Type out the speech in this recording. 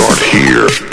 start here.